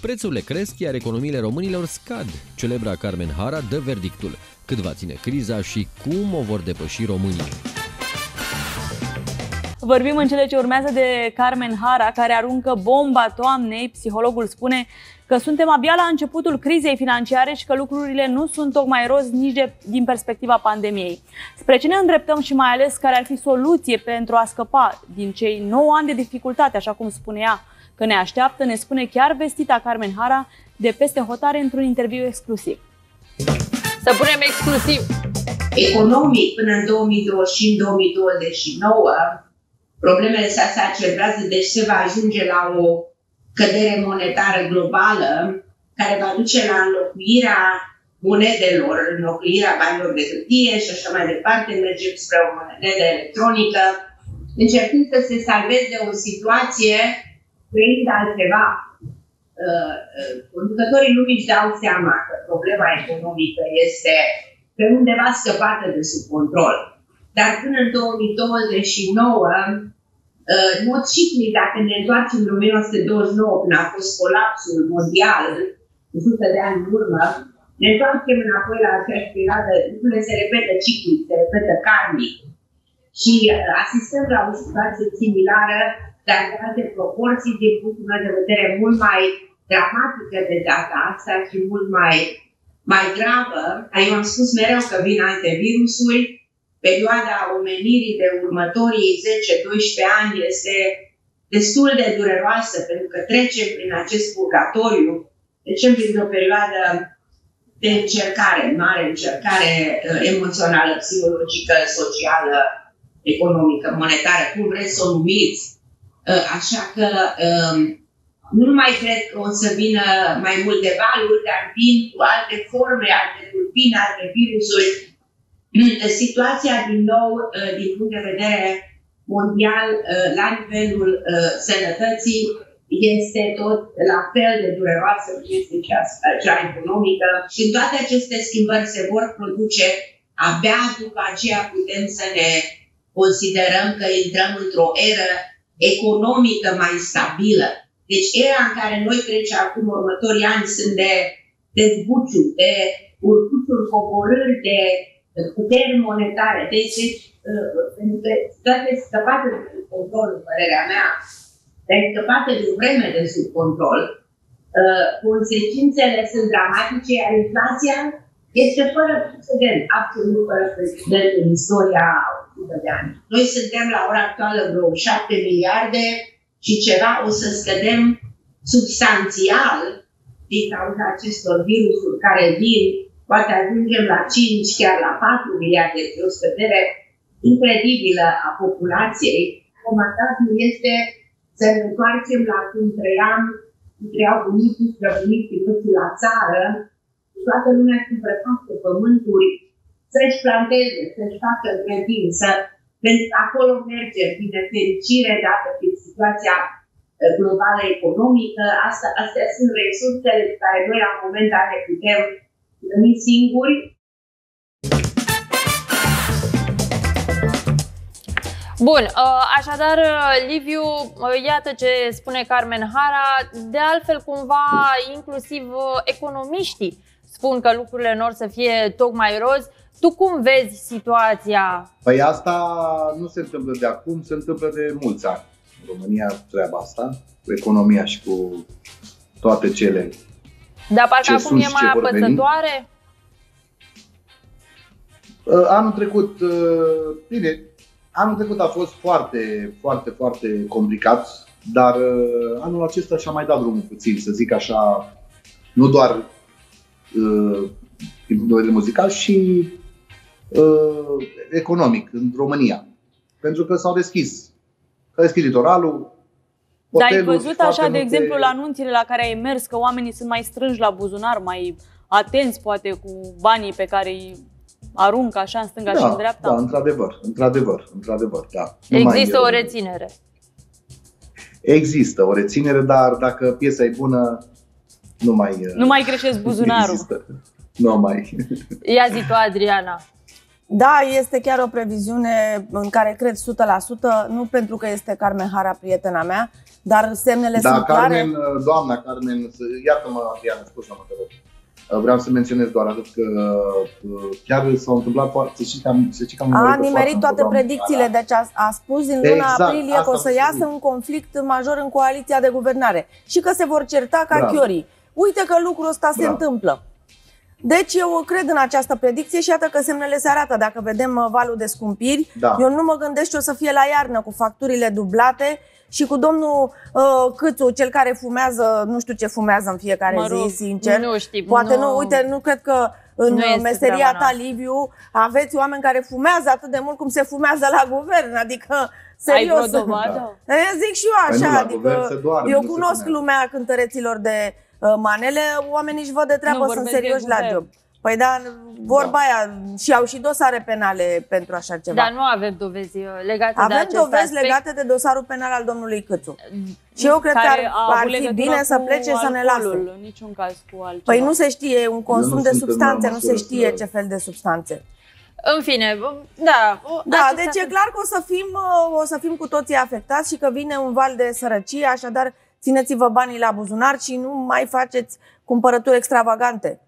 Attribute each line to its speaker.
Speaker 1: Prețurile cresc, iar economiile românilor scad. Celebra Carmen Hara dă verdictul. Cât va ține criza și cum o vor depăși românii.
Speaker 2: Vorbim în cele ce urmează de Carmen Hara, care aruncă bomba toamnei. Psihologul spune că suntem abia la începutul crizei financiare și că lucrurile nu sunt tocmai roz nici de, din perspectiva pandemiei. Spre ce ne îndreptăm și mai ales care ar fi soluție pentru a scăpa din cei 9 ani de dificultate, așa cum spune ea, că ne așteaptă, ne spune chiar vestita Carmen Hara de peste hotare într-un interviu exclusiv.
Speaker 3: Să punem exclusiv!
Speaker 4: Economic, până în 2025-2029, problemele se accelerează, deci se va ajunge la o cădere monetară globală care va duce la înlocuirea monedelor, înlocuirea banilor de hârtie și așa mai departe, mergem spre o monedă electronică, încercând să se salveze o situație trăind altceva. Uh, uh, conducătorii nu își dau seama că problema economică este pe undeva scăpată de sub control. Dar până în 2029, în mod ciclic, dacă ne întoarcem în 1929, când a fost colapsul mondial, 100 de ani în urmă, ne întoarcem înapoi la aceeași perioadă, lucrurile se repetă ciclic, se repetă karmic. Și asistăm la o situație similară, dar cu alte proporții, din punctul meu de vedere, mult mai dramatică de data asta și mult mai, mai gravă. Eu am spus mereu că vin alte virusuri, perioada omenirii de următorii 10-12 ani este destul de dureroasă, pentru că trecem prin acest purgatoriu, trecem prin o perioadă de încercare, mare încercare uh, emoțională, psihologică, socială, economică, monetară, cum vreți să o numiți. Uh, așa că um, nu mai cred că o să vină mai multe valuri, dar vin cu alte forme, alte tulpini, alte virusuri, situația din nou, uh, din punct de vedere mondial, uh, la nivelul uh, sănătății, este tot la fel de dureroasă cum este cea, cea economică. Și toate aceste schimbări se vor produce abia după aceea putem să ne considerăm că intrăm într-o eră economică mai stabilă. Deci era în care noi trece acum următorii ani sunt de, de zbuciuri, de urcușuri, coborâri, de puteri monetare. Deci, deci pentru că toate scăpate de sub control, în părerea mea, dar scăpate de vreme de sub control, uh, consecințele sunt dramatice, iar inflația este fără precedent, absolut fără precedent în istoria 100 de ani. Noi suntem la ora actuală vreo 7 miliarde și ceva o să scădem substanțial din cauza acestor virusuri care vin poate ajungem la 5, chiar la 4 miliarde, de o scădere incredibilă a populației. Comandatul este să ne întoarcem la cum trăiam, cum trăiau bunicii, străbunicii noștri la țară, toată lumea să îmbrăcaște pământuri, să-și planteze, să-și facă grădini, să pentru că acolo merge din fericire, dată fiind situația uh, globală economică, asta, astea sunt resursele pe care noi la un moment dat le putem rămâi singuri.
Speaker 3: Bun, uh, așadar, uh, Liviu, uh, iată ce spune Carmen Hara, de altfel cumva inclusiv economiștii spun că lucrurile nu or să fie tocmai roz. Tu cum vezi situația?
Speaker 5: Păi asta nu se întâmplă de acum, se întâmplă de mulți ani. În România treaba asta, cu economia și cu toate cele
Speaker 3: dar parcă acum e mai apăsătoare?
Speaker 5: Uh, anul trecut, uh, bine, anul trecut a fost foarte, foarte, foarte complicat, dar uh, anul acesta și-a mai dat drumul puțin, să zic așa, nu doar din punct de vedere muzical, și economic în România. Pentru că s-au deschis. S-a deschis litoralul,
Speaker 2: dar ai văzut așa, multe... de exemplu, la anunțile la care ai mers, că oamenii sunt mai strânși la buzunar, mai atenți poate cu banii pe care îi aruncă așa în stânga
Speaker 5: da,
Speaker 2: și în dreapta?
Speaker 5: Da, într-adevăr, într-adevăr, într-adevăr, da. Nu
Speaker 3: Există mai, o reținere.
Speaker 5: Există o reținere, dar dacă piesa e bună, nu mai...
Speaker 2: Nu mai greșesc buzunarul. Există.
Speaker 5: Nu mai.
Speaker 3: Ia zi tu, Adriana.
Speaker 6: Da, este chiar o previziune în care cred 100%, nu pentru că este Carmen Hara prietena mea, Dar semnele
Speaker 5: Da,
Speaker 6: sunt clare.
Speaker 5: Carmen, doamna Carmen, iartă-mă, Adriana, scuză-mă, te rog. Vreau să menționez doar atât că uh, chiar s-au întâmplat foarte, să știi că am, să știi că am
Speaker 6: A
Speaker 5: urmărit
Speaker 6: nimerit
Speaker 5: foarte
Speaker 6: toate
Speaker 5: programul
Speaker 6: predicțiile,
Speaker 5: ăla.
Speaker 6: deci a, a spus din luna
Speaker 5: Exact,
Speaker 6: aprilie că
Speaker 5: asta
Speaker 6: o să
Speaker 5: am
Speaker 6: iasă
Speaker 5: spus.
Speaker 6: un conflict major în coaliția de guvernare și că se vor certa ca
Speaker 5: Bravo.
Speaker 6: chiorii. Uite că lucrul ăsta se
Speaker 5: Bravo.
Speaker 6: întâmplă. Deci eu cred în această predicție și iată că semnele se arată. Dacă vedem uh, valul de scumpiri,
Speaker 5: Da.
Speaker 6: eu nu mă gândesc ce o să fie la iarnă cu facturile dublate și cu domnul uh, Câțu, cel care fumează, nu știu ce fumează în fiecare
Speaker 2: Mă rog,
Speaker 6: zi, sincer.
Speaker 3: nu știm,
Speaker 6: Poate
Speaker 3: nu-
Speaker 6: nu, uite, nu cred că în
Speaker 3: Nu este
Speaker 6: meseria
Speaker 3: treaba
Speaker 6: ta,
Speaker 3: noastră.
Speaker 6: Liviu, aveți oameni care fumează atât de mult cum se fumează la guvern, adică
Speaker 2: Ai
Speaker 6: serios.
Speaker 2: vreo dovadă?
Speaker 6: Da. Eu zic și eu
Speaker 5: Păi nu,
Speaker 6: așa,
Speaker 5: la
Speaker 6: adică
Speaker 5: guvern se doarme,
Speaker 6: eu
Speaker 5: nu se
Speaker 6: cunosc
Speaker 5: fumează.
Speaker 6: lumea cântăreților de uh, manele, oamenii își văd de treabă,
Speaker 2: Nu,
Speaker 6: sunt
Speaker 2: vorbesc de
Speaker 6: serioși la
Speaker 2: guvern.
Speaker 6: job. Păi da, vorba aia, și au și dosare penale pentru așa ceva.
Speaker 3: Dar nu avem dovezi uh, legate de
Speaker 6: Avem
Speaker 3: acest
Speaker 6: dovezi
Speaker 3: aspect.
Speaker 6: legate de dosarul penal al domnului Câțu. Și eu cred că
Speaker 2: care
Speaker 6: ar,
Speaker 2: a
Speaker 6: ar
Speaker 2: avut
Speaker 6: fi
Speaker 2: legătură
Speaker 6: bine să
Speaker 2: cu
Speaker 6: plece să ne lase.
Speaker 2: alcoolul, În niciun caz cu altceva.
Speaker 6: Păi nu se știe, e un consum
Speaker 5: nu
Speaker 6: de
Speaker 5: sunt în
Speaker 6: substanțe, nu se
Speaker 5: măsură
Speaker 6: știe
Speaker 5: să-
Speaker 6: ce fel de substanțe.
Speaker 3: În fine, da.
Speaker 6: Da,
Speaker 3: acesta
Speaker 6: deci e
Speaker 3: sunt-
Speaker 6: clar că o să, fim, uh, o să fim cu toții afectați și că vine un val de sărăcie, așadar țineți-vă banii la buzunar și nu mai faceți cumpărături extravagante.